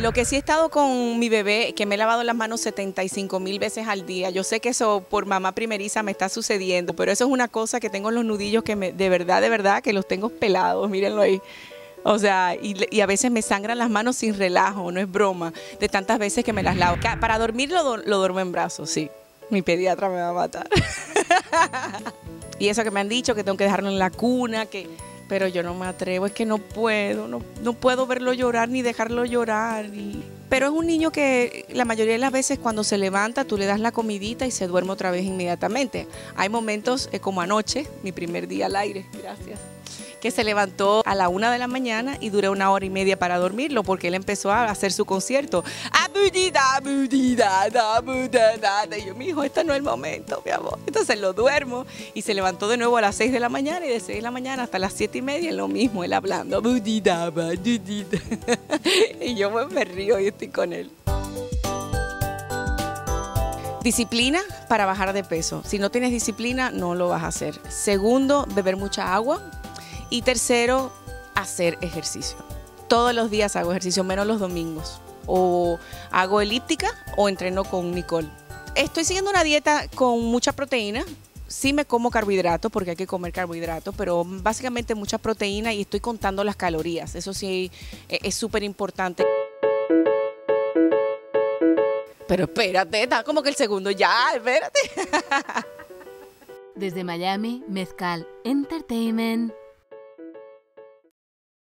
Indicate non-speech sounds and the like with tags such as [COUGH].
Lo que sí he estado con mi bebé, que me he lavado las manos 75 mil veces al día. Yo sé que eso por mamá primeriza me está sucediendo, pero eso es una cosa que tengo en los nudillos que me, de verdad, de verdad, que los tengo pelados, mírenlo ahí. O sea, y, a veces me sangran las manos sin relajo, no es broma, de tantas veces que me las lavo. Para dormir lo duermo en brazos, sí. Mi pediatra me va a matar. [LAUGHS] y eso que me han dicho, que tengo que dejarlo en la cuna, que pero yo no me atrevo, es que no puedo, no, no puedo verlo llorar ni dejarlo llorar. Pero es un niño que la mayoría de las veces cuando se levanta tú le das la comidita y se duerme otra vez inmediatamente. Hay momentos eh, como anoche, mi primer día al aire, gracias que se levantó a la una de la mañana y duró una hora y media para dormirlo porque él empezó a hacer su concierto. Y yo, mi hijo, este no es el momento, mi amor. Entonces lo duermo y se levantó de nuevo a las 6 de la mañana y de 6 de la mañana hasta las siete y media lo mismo, él hablando. [LAUGHS] y yo me río y estoy con él. Disciplina para bajar de peso. Si no tienes disciplina, no lo vas a hacer. Segundo, beber mucha agua. Y tercero, hacer ejercicio. Todos los días hago ejercicio, menos los domingos. O hago elíptica o entreno con Nicole. Estoy siguiendo una dieta con mucha proteína. Sí me como carbohidratos porque hay que comer carbohidratos, pero básicamente mucha proteína y estoy contando las calorías. Eso sí e, es súper importante. Pero espérate, está como que el segundo ya, espérate. [LAUGHS] Desde Miami, Mezcal Entertainment